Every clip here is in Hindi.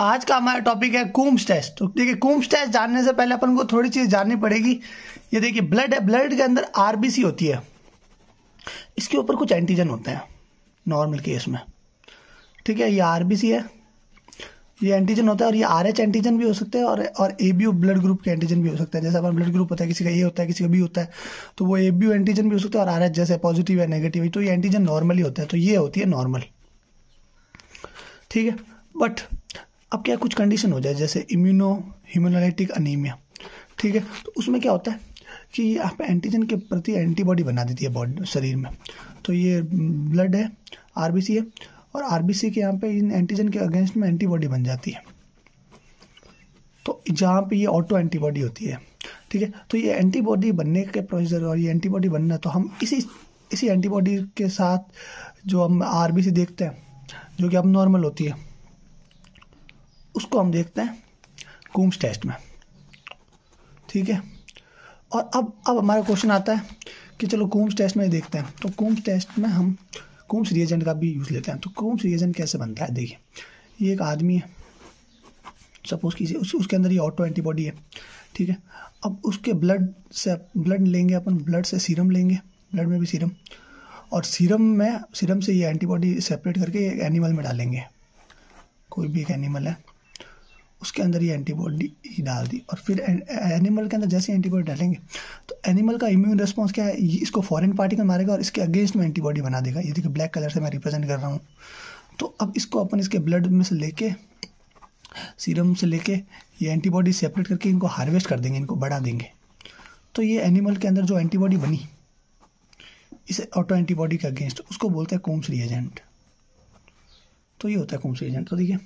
आज का हमारा टॉपिक है कूम्स टेस्ट तो देखिए कूम्स टेस्ट जानने से पहले अपन को थोड़ी चीज़ जाननी पड़ेगी। ये देखिए ब्लड है ब्लड के अंदर आरबीसी होती है। इसके ऊपर कुछ एंटीजन होते हैं नॉर्मल केस में। ठीक है, ये आरबीसी है। ये एंटीजन होता है और ये आर एच एंटीजन भी हो सकते हैं और और ए बी ब्लड ग्रुप के एंटीजन भी हो सकते हैं। जैसे हमारा ब्लड ग्रुप होता है, किसी का ए होता है, किसी का बी होता है तो वो ए बी एंटीजन भी हो सकता है और आर एच जैसे पॉजिटिव या नेगेटिव तो ये एंटीजन नॉर्मली होता है तो ये होती है नॉर्मल ठीक है बट अब क्या कुछ कंडीशन हो जाए, जैसे इम्यूनो हीमोलाइटिक अनीमिया ठीक है? तो उसमें क्या होता है कि आप एंटीजन के प्रति एंटीबॉडी बना देती है बॉडी शरीर में। तो ये ब्लड है आरबीसी है, और आरबीसी के यहाँ पे इन एंटीजन के अगेंस्ट में एंटीबॉडी बन जाती है। तो जहाँ पे ये ऑटो एंटीबॉडी होती है, ठीक है? तो ये एंटीबॉडी बनने के प्रोसीजर और ये एंटीबॉडी बनना तो हम इसी इसी एंटीबॉडी के साथ जो हम आरबीसी देखते हैं, जो कि अब नॉर्मल होती है उसको हम देखते हैं कूम्स टेस्ट में। ठीक है? और अब अब हमारा क्वेश्चन आता है कि चलो कूम्स टेस्ट में देखते हैं। तो कूम्स टेस्ट में हम कूम्स रिएजेंट का भी यूज़ लेते हैं। तो कूम्स रिएजेंट कैसे बनता है? देखिए ये एक आदमी है। सपोज़ कीजिए उस, उसके अंदर ये ऑटो एंटीबॉडी है। ठीक है? अब उसके ब्लड से ब्लड लेंगे अपन ब्लड से सीरम लेंगे। ब्लड में भी सीरम और सीरम में सीरम से ये एंटीबॉडी सेपरेट करके एक एनिमल में डालेंगे। कोई भी एक एनिमल है। उसके अंदर ये एंटीबॉडी ही डाल दी और फिर एनिमल के अंदर जैसे एंटीबॉडी डालेंगे तो एनिमल का इम्यून रिस्पॉन्स क्या है? इसको फॉरेन पार्टिकल मारेगा और इसके अगेंस्ट में एंटीबॉडी बना देगा। ये देखिए ब्लैक कलर से मैं रिप्रेजेंट कर रहा हूँ। तो अब इसको अपन इसके ब्लड में से लेके सीरम से लेके ये एंटीबॉडी सेपरेट करके इनको हार्वेस्ट कर देंगे, इनको बढ़ा देंगे। तो ये एनिमल के अंदर जो एंटीबॉडी बनी, इस ऑटो एंटीबॉडी के अगेंस्ट उसको बोलते हैं कोम्स रिएजेंट तो ये होता है कौन सा एजेंट तो देखिए,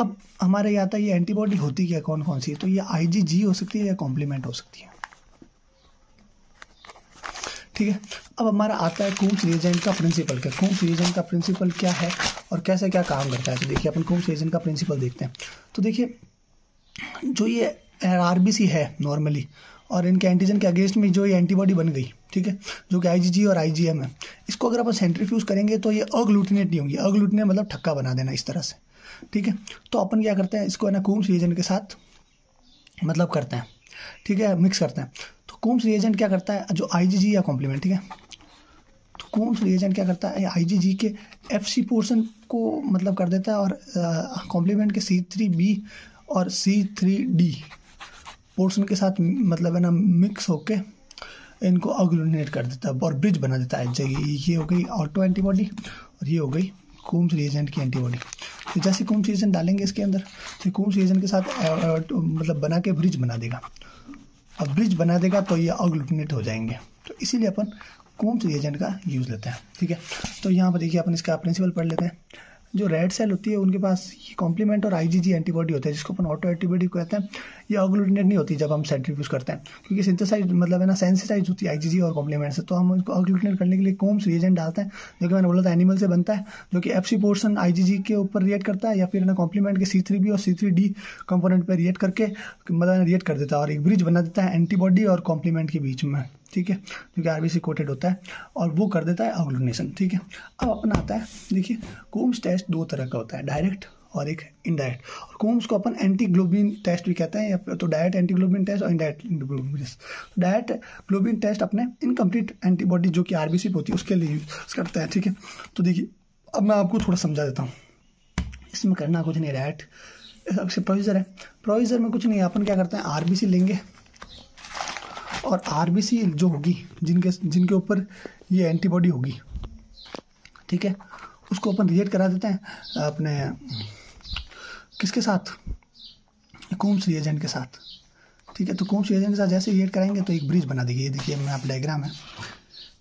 अब हमारे यहाँ आता है ये एंटीबॉडी होती क्या कौन कौन सी? तो ये आईजीजी हो सकती है या कॉम्प्लीमेंट हो सकती है। ठीक है? अब हमारा आता है कूम्स रिएजेंट का प्रिंसिपल क्या कूम्स रिएजेंट का प्रिंसिपल क्या है और कैसे क्या काम करता है? तो देखिए, अपन कूम्स रिएजेंट का प्रिंसिपल देखते हैं। तो देखिए, जो ये आरबीसी है नॉर्मली और इनके एंटीजन के अगेंस्ट में जो ये एंटीबॉडी बन गई, ठीक है, जो कि आईजीजी और आईजीएम है। इसको अगर अपन सेंट्रीफ्यूज करेंगे तो ये अग्लूटिनेट नहीं होंगी। अग्लूटिनेट मतलब ठक्का बना देना इस तरह से, ठीक है। तो अपन क्या करते हैं, इसको है ना कूम्स रिएजेंट के साथ मतलब करते हैं, ठीक है मिक्स करते हैं। तो कूम्स रिएजेंट क्या करता है, जो आईजीजी या कॉम्प्लीमेंट ठीक है। तो कूम्स रिएजेंट क्या करता है आईजीजी के एफ़ सी पोर्सन को मतलब कर देता है और कॉम्प्लीमेंट के सी थ्री बी और सी थ्री डी पोर्सन के साथ मतलब है ना मिक्स होके इनको अग्लूनेट कर देता है, और ब्रिज बना देता है। ये हो गई ऑटो एंटीबॉडी और ये हो गई कूम्स रिएजेंट की एंटीबॉडी तो जैसे कूम्स रिएजेंट डालेंगे इसके अंदर तो कूम्स रिएजेंट के साथ मतलब बना के ब्रिज बना देगा। अब ब्रिज बना देगा तो ये अग्लूटिनेट हो जाएँगे। तो इसीलिए अपन कूम्स रिएजेंट का यूज़ लेते हैं, ठीक है? तो यहाँ पर देखिए, अपन इसका प्रिंसिपल पढ़ लेते हैं। जो रेड सेल होती है, उनके पास ये कॉम्प्लीमेंट और आईजीजी एंटीबॉडी होता है, जिसको अपन ऑटो एंटीबॉडी कहते हैं, ये अग्लूटिनेट नहीं होती जब हम सेंट्रीफ्यूज करते हैं। क्योंकि सिंथेसाइज मतलब है ना सेंसिटाइज होती है आईजीजी और कॉम्प्लीमेंट से। तो हम उसको अग्लूटिनेट करने के लिए कोम्स रिएजेंट डालते हैं, जो कि मैंने बोला था एनिमल से बनता है, जो कि एफ़ पोर्सन आईजीजी के ऊपर रिएक्ट करता है, या फिर ना कॉम्प्लीमेंट के सी थ्री बी और सी थ्री डी कंपोनेंट पर रिएक्ट करके मतलब रिएक्ट कर देता है और एक ब्रिज बना देता है एंटीबॉडी और कॉम्प्लीमेंट के बीच में। ठीक है? जो कि आरबीसी कोटेड होता है और वो कर देता है अग्लूनेशन, ठीक है? अब अपना आता है, देखिए, कोम्स टेस्ट दो तरह का होता है, डायरेक्ट और एक इनडायरेक्ट। और कोम्स को अपन एंटी ग्लोबिन टेस्ट भी कहते हैं, या तो डायरेक्ट एंटी ग्लोबिन टेस्ट और indirect globulin test. Direct globulin test अपने इनकम्प्लीट एंटीबॉडी जो कि आरबीसी होती है, उसके लिए यूज़ करता है, ठीक है? तो देखिए, अब मैं आपको थोड़ा समझा देता हूँ। इसमें करना कुछ नहीं, डायरेक्ट प्रोविजर है। प्रोविजर में कुछ नहीं, अपन क्या करते हैं आरबीसी लेंगे और आरबीसी जो होगी, जिनके जिनके ऊपर ये एंटीबॉडी होगी, ठीक है? उसको अपन रिएक्ट करा देते हैं, अपने, किसके साथ? कोम्स रिएजेंट के साथ? ठीक है तो कोम्स रिएजेंट के साथ? जैसे रिएक्ट कराएँगे तो एक ब्रिज बना देगी। ये देखिए, मैं आप डायग्राम है।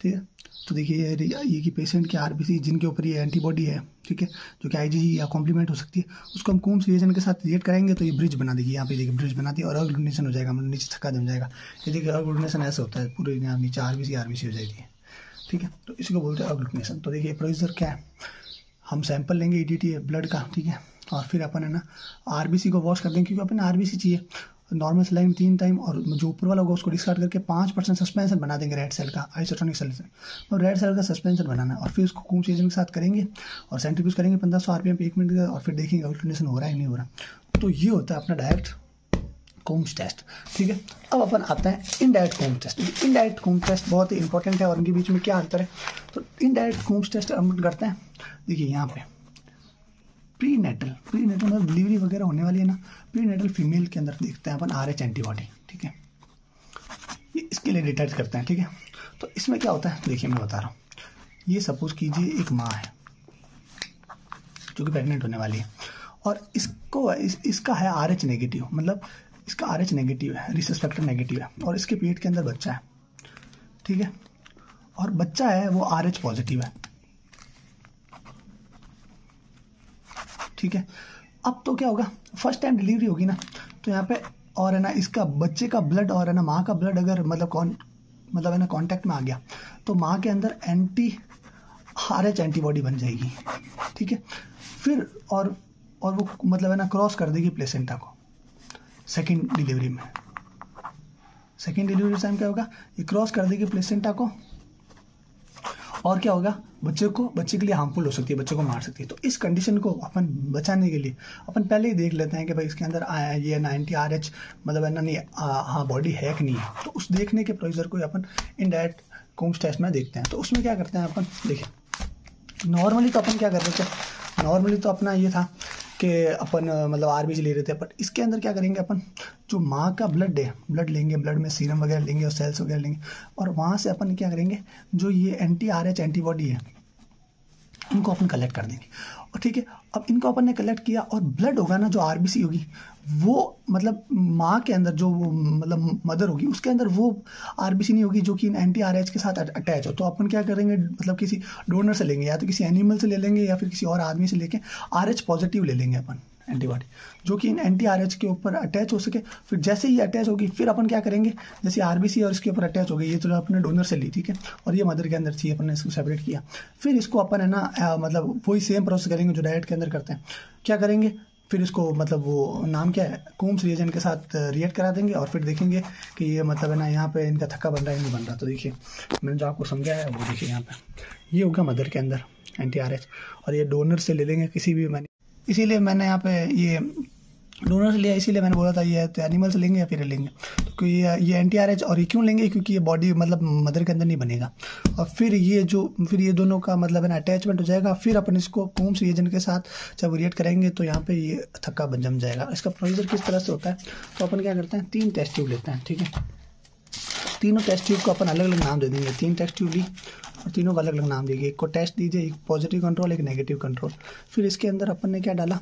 ठीक है। तो देखिए, ये कि पेशेंट के आरबीसी जिनके ऊपर ये एंटीबॉडी है, ठीक है, जो कि आईजीजी या कॉम्प्लीमेंट हो सकती है, उसको हम कूम्स रिएजन के साथ रिएक्ट करेंगे? तो ये ब्रिज बना देगी, यहाँ पे देखिए ब्रिज बना दी और अग्लूनेशन हो जाएगा मतलब नीचे थका जम जाएगा। ये देखिए अग्लूनेशन ऐसा होता है, पूरे यहाँ नीचे आरबीसी आरबीसी हो जाएगी ठीक है तो इसी को बोलते हैं अग्लूनेशन तो देखिए प्रोसीजर क्या है? हम सैंपल लेंगे ई ब्लड का, ठीक है, और फिर अपन है ना आरबीसी को वॉश कर देंगे, क्योंकि अपन आरबीसी चाहिए। नॉर्मल सलाइन तीन टाइम और जो ऊपर वाला होगा उसको डिस्कार्ड करके पाँच परसेंट सस्पेंशन बना देंगे रेड सेल का आइसोटोनिक सेल से। तो रेड सेल का सस्पेंशन बनाना है और फिर उसको कूम सीज़न के साथ करेंगे और सेंट्रीफ्यूज करेंगे पंद्रह सौ आर पी एम एक मिनट का और फिर देखेंगे अल्टरनेशन हो रहा है नहीं हो रहा। तो ये होता है अपना डायरेक्ट कोम्स टेस्ट ठीक है? अब अपन आता है indirect Coombs test indirect Coombs test बहुत ही इंपॉर्टेंट है और इनके बीच में क्या अंतर है? तो इनडायरेक्ट कोम्स टेस्ट हम करते हैं, देखिए यहाँ प्री नेटल प्री नेटल मतलब डिलीवरी वगैरह होने वाली है ना प्री नेटल फीमेल के अंदर देखते हैं अपन आर एच एंटीबॉडी ठीक है? ये इसके लिए डिटेक्ट करते हैं ठीक है? तो इसमें क्या होता है? देखिए मैं बता रहा हूँ। ये सपोज़ कीजिए एक माँ है जो कि प्रेगनेंट होने वाली है। और इसको इस, इसका है आर एच नेगेटिव मतलब इसका आर एच नेगेटिव है रिसस फैक्टर नेगेटिव है और इसके पेट के अंदर बच्चा है ठीक है? और बच्चा है वो आर एच पॉजिटिव है। ठीक है? अब तो क्या होगा? फ़र्स्ट टाइम डिलीवरी होगी ना? तो यहाँ पे और है ना, इसका बच्चे का ब्लड और है ना, माँ का ब्लड अगर मतलब कौन मतलब है ना कांटेक्ट में आ गया तो माँ के अंदर एंटी आर एच एंटीबॉडी बन जाएगी। ठीक है? फिर और और वो मतलब है ना क्रॉस कर देगी प्लेसेंटा को। सेकेंड डिलीवरी में। सेकेंड डिलीवरी टाइम क्या होगा? ये क्रॉस कर देगी प्लेसेंटा को। और क्या होगा? बच्चे को, बच्चे के लिए हार्मफुल हो सकती है, बच्चे को मार सकती है। तो इस कंडीशन को अपन बचाने के लिए, अपन पहले ही देख लेते हैं कि भाई इसके अंदर ये नाइनटी आर एच मतलब है ना नहीं हाँ बॉडी है कि नहीं है। तो उस देखने के प्रोसीजर को अपन इनडायरेक्ट कोम्स टेस्ट में देखते हैं। तो उसमें क्या करते हैं अपन? देखिए नॉर्मली तो अपन क्या कर रहे थे? नॉर्मली तो अपना ये था कि अपन मतलब आर ले रहे थे बट इसके अंदर क्या करेंगे अपन? जो माँ का ब्लड है ब्लड लेंगे ब्लड में सीरम वगैरह लेंगे और सेल्स वगैरह लेंगे और वहाँ से अपन क्या करेंगे, जो ये एंटी आर एच एंटीबॉडी है, इनको अपन कलेक्ट कर देंगे। और ठीक है, अब इनको अपन ने कलेक्ट किया और ब्लड होगा ना जो आरबीसी होगी, वो मतलब माँ के अंदर जो वो मतलब मदर होगी, उसके अंदर वो आरबीसी नहीं होगी जो कि एंटी आर के साथ अटैच हो। तो अपन क्या करेंगे मतलब किसी डोनर से लेंगे या तो किसी एनिमल से ले लेंगे या फिर किसी और आदमी से लेके आर पॉजिटिव ले लेंगे अपन। एंटीबॉडी, जो कि इन एंटी आर के ऊपर अटैच हो सके। फिर जैसे ही अटैच होगी, फिर अपन क्या करेंगे? जैसे आरबीसी और इसके ऊपर अटैच हो गई, ये तो अपने डोनर से ली ठीक है? और ये मदर के अंदर थी, अपन ने इसको सेपरेट किया। फिर इसको अपन है ना मतलब वही सेम प्रोसेस करेंगे जो डायरेक्ट के अंदर करते हैं। क्या करेंगे? फिर इसको मतलब वो नाम क्या है? कोम्स रिएजेंट के साथ रिएक्ट करा देंगे और फिर देखेंगे कि ये मतलब है ना, यहाँ पे इनका थक्का बन रहा है नहीं बन रहा। तो देखिए, मैंने जो आपको समझाया है, वो देखिए यहाँ पे। ये होगा मदर के अंदर एच और ये डोनर से ले लेंगे, किसी भी मैंने इसीलिए मैंने यहाँ पे ये डोनर से लिया, इसीलिए मैंने बोला था ये तो एनिमल से लेंगे या फिर लेंगे। तो क्योंकि ये ये एंटी आर एच और ये क्यों लेंगे? क्योंकि ये बॉडी मतलब मदर के अंदर नहीं बनेगा। और फिर ये जो, फिर ये दोनों का मतलब है ना अटैचमेंट हो जाएगा। फिर अपन इसको कोम्स रिएजन के साथ जब रिएक्ट करेंगे तो यहाँ पे ये थक्का जम जाएगा। इसका प्रोसीजर किस तरह से होता है? तो अपन क्या करते हैं? तीन टेस्ट ट्यूब लेते हैं, ठीक है? तीनों टेस्ट ट्यूब को अपन अलग अलग नाम दे देंगे। तीन टेस्ट ट्यूब ली और तीनों को अलग अलग नाम देंगे। एक को टेस्ट दीजिए, एक पॉजिटिव कंट्रोल एक नेगेटिव कंट्रोल फिर इसके अंदर अपन ने क्या डाला?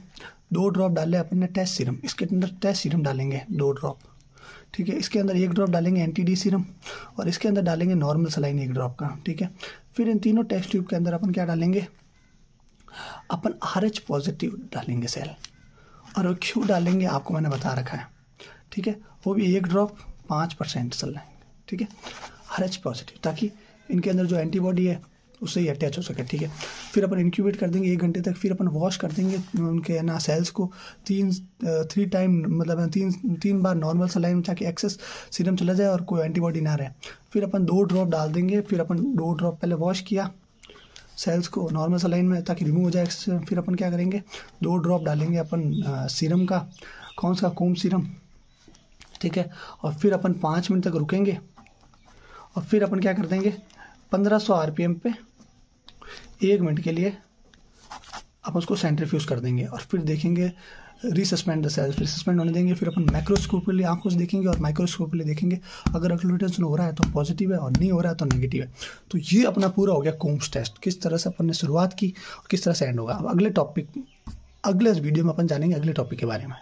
दो ड्रॉप डाले अपन ने टेस्ट सीरम इसके अंदर टेस्ट सीरम डालेंगे, दो ड्रॉप ठीक है? इसके अंदर एक ड्रॉप डालेंगे एंटी डी सीरम और इसके अंदर डालेंगे नॉर्मल सलाइन एक ड्रॉप का। ठीक है? फिर इन तीनों टेस्ट ट्यूब के अंदर अपन क्या डालेंगे? अपन आर एच पॉजिटिव डालेंगे सेल और क्यों डालेंगे आपको मैंने बता रखा है। ठीक है? वो भी एक ड्रॉप पाँच परसेंट चल ठीक है? आर एच पॉजिटिव ताकि इनके अंदर जो एंटीबॉडी है, उससे ही अटैच हो सके, ठीक है? फिर अपन इंक्यूबेट कर देंगे, एक घंटे तक फिर अपन वॉश कर देंगे उनके ना सेल्स को। तीन थ्री टाइम मतलब तीन तीन बार नॉर्मल सलाइन ताकि एक्सेस सीरम चला जाए और कोई एंटीबॉडी ना रहे। फिर अपन दो ड्रॉप डाल देंगे, फिर अपन दो ड्रॉप पहले वॉश किया सेल्स को नॉर्मल सलाइन में, ताकि रिमूव हो जाए एक्सेस फिर अपन क्या करेंगे? दो ड्रॉप डालेंगे अपन सीरम का। कौन सा? कोम सीरम ठीक है? और फिर अपन पाँच मिनट तक रुकेंगे। और फिर अपन क्या कर देंगे? पंद्रह सौ आर पे एक मिनट के लिए आप उसको सेंट्रीफ्यूज कर देंगे और फिर देखेंगे रीसस्पेंड द सेल्स फिर सस्पेंड होने देंगे, फिर अपन माइक्रोस्कोपली आँखों से देखेंगे और माइक्रोस्कोपली देखेंगे। अगर अक्लूटेंसन हो रहा है तो पॉजिटिव है और नहीं हो रहा है तो नेगेटिव है। तो ये अपना पूरा हो गया कोम्स टेस्ट किस तरह से अपन ने शुरुआत की किस तरह से एंड होगा? अब अगले टॉपिक अगले वीडियो में अपन जानेंगे अगले टॉपिक के बारे में।